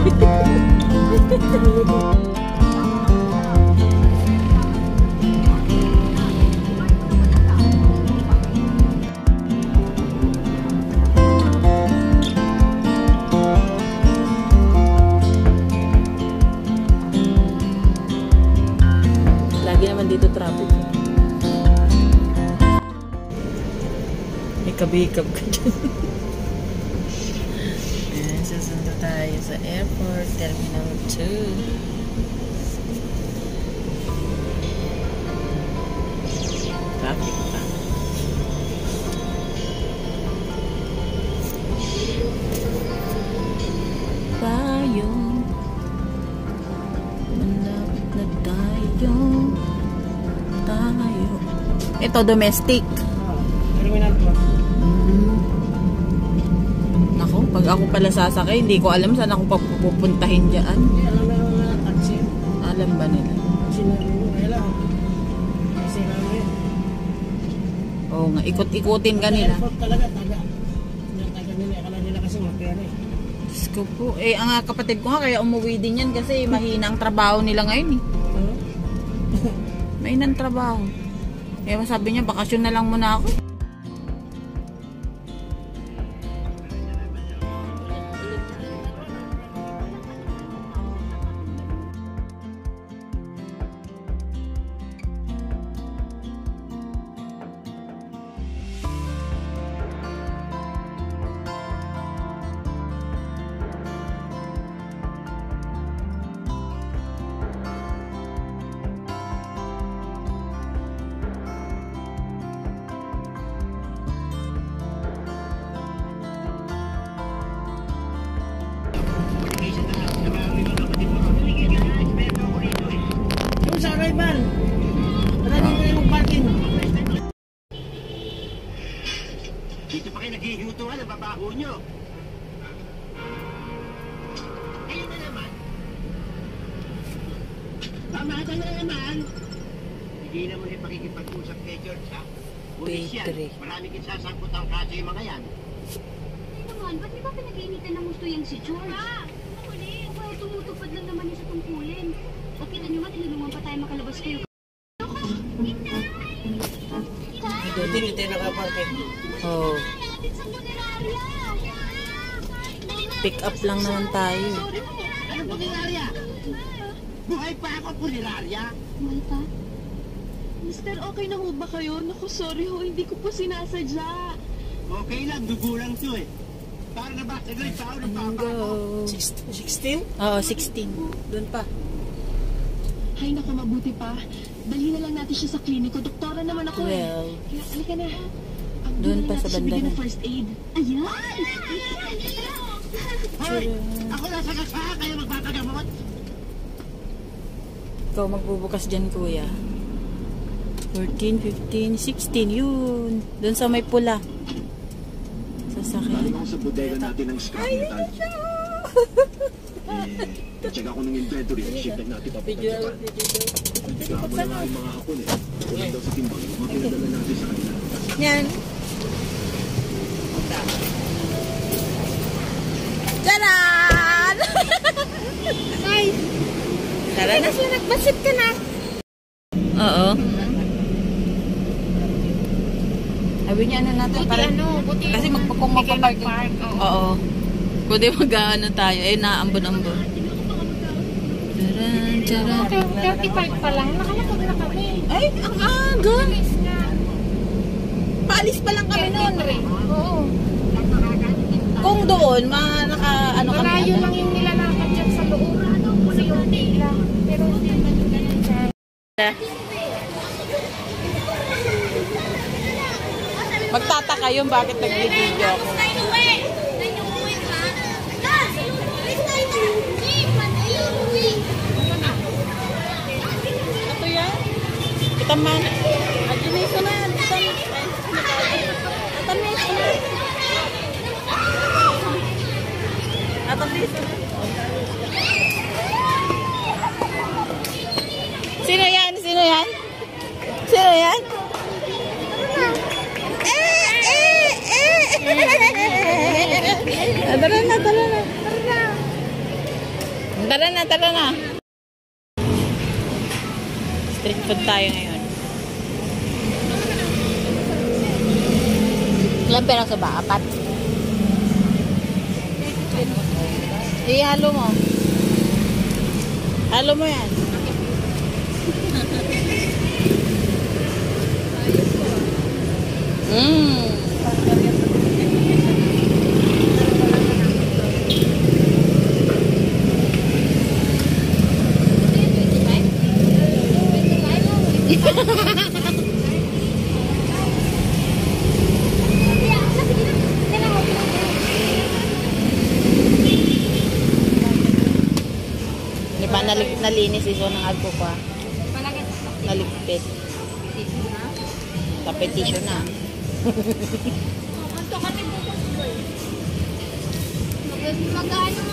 Lagi naman dito traffic. Ikabikab ka dyan. Tayo sa airport, Terminal 2. Traffic pa. Tayo Malapit na tayo Tayo Ito domestic pag ako pala sasakay, hindi ko alam saan ako pupuntahin dyan. Hindi, alam na na taxi. Alam ba nila? Sinabi mo, kailan? Kasi namin. Oo nga, ikot-ikutin ka nila. Airport talaga, taga. Yung taga nila, akala nila kasi mapera eh. Diyos ko po. Eh, ang kapatid ko nga, kaya umuwi din yan kasi mahina ang trabaho nila ngayon eh. Ano? Mahina ang trabaho. Eh, sabi niya, bakasyon na lang muna ako. Kayo naghihintuhan ang babaho nyo. Kayo na naman. Tama ka na naman. Hindi na mo rin pakikipag-usap kay George, ha? Pulis yan. Petri. Marami kin sasangkot ang kaso yung mga yan. Ay naman, ba't di ba pinag-iinitan ng gusto yung si George? Ah! Huli! Well, tumutupad lang naman niya sa tungkulin. O kita niyo nga, tinulungan pa tayo makalabas kayo. Hindi, hindi tayo nakaparking. Oh, pick up lang naman tayo. Ano po nilarya? Buhay pa ako po nilarya. Malta? Mister, okay na ho ba kayo? Naku, sorry ho, hindi ko po sinasadya. Okay lang, dugo lang to eh. Para na ba? Saglit pa ako ng papa ko. Go. 16? Oo, 16. Doon pa. Ay, naku, mabuti pa. Dalhin na lang natin siya sa kliniko. Doktora naman ako eh. Well, Kaya, halika na. Doon na pa sa banda na. ng first aid. Ayan! Hoy! Ako nasa kasaha kayo magpapagamot. ikaw magbubukas dyan, kuya. 14, 15, 16, yun. Doon sa may pula. Sasakyan. Galing ako sa bodega natin ng scrap metal. eh, check ako ng inventory. Shipment natin papunta Japan. Nagkamo na nga yung mga hapon eh. Kulang daw sa timbang. Mga pinadala natin sa kanila. Yan. Tara na. Kasi nagbasit ka na. Oo. Sabi niya ano natin. Buti parang- ano, buti Kasi yung- magpa- kung hindi kayo magpapark. oo. Oo. Kundi mag-ano tayo. Eh, naambon-ambon. Taran, taran. 35 pa lang, nakalapag na kami. Ay, ang aga. Paalis pa lang kami noon. Oo. Kung doon, ma, naka, ano kami. Malayo ano? lang yung nilalakad dyan sa loob. Kasi unti lang. Pero hindi naman yung ganun siya. Magtataka yun bakit nag-video ako. Ito yan. Kita man. Adjuniso na. Atamiso na. Atamiso na. Sino yan? Sino yan? Sino yan? Eh, eh, eh. Ah, Tara na, tara na. Tara na, tara na. Street food tayo ngayon. Ilang peraso ba? Apat? Ihalo mo. Halo mo yan. Di ba nalik nalinis iso ng agpo ko ah. Naligpit. Tapetisyon na. Mag-ano